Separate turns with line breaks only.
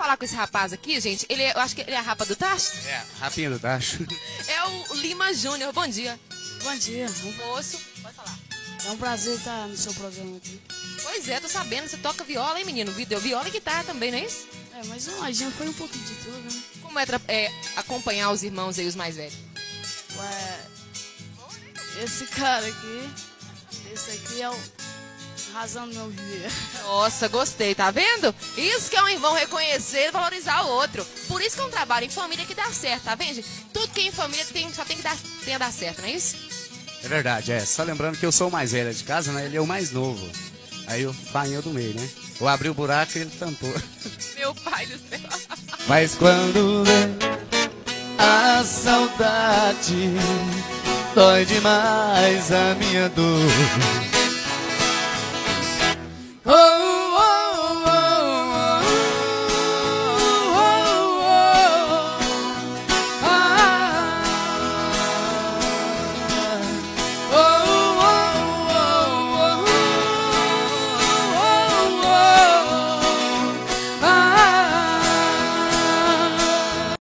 falar com esse rapaz aqui, gente. Ele é, eu acho que ele é a rapa do Tacho.
É, rapinha do tacho.
É o Lima Júnior. Bom dia.
Bom dia.
Moço, pode falar.
É um prazer estar no seu programa aqui.
Pois é, tô sabendo. Você toca viola, hein, menino? Video, viola e guitarra também, não é isso?
É, mas a gente foi um pouquinho de tudo, né?
Como é, é acompanhar os irmãos aí, os mais velhos?
Ué, esse cara aqui, esse aqui é o razão do meu viver.
Nossa, gostei, tá vendo? Isso que é um irmão reconhecer e valorizar o outro. Por isso que é um trabalho em família que dá certo, tá vendo? Tudo que é em família tem, só tem que dar, tem a dar certo, não é isso?
É verdade, é. Só lembrando que eu sou o mais velho de casa, né? Ele é o mais novo. Aí o fainho do meio, né? Eu abri o buraco e ele tampou.
Meu pai do céu.
Mas quando vem a saudade, dói demais a minha dor.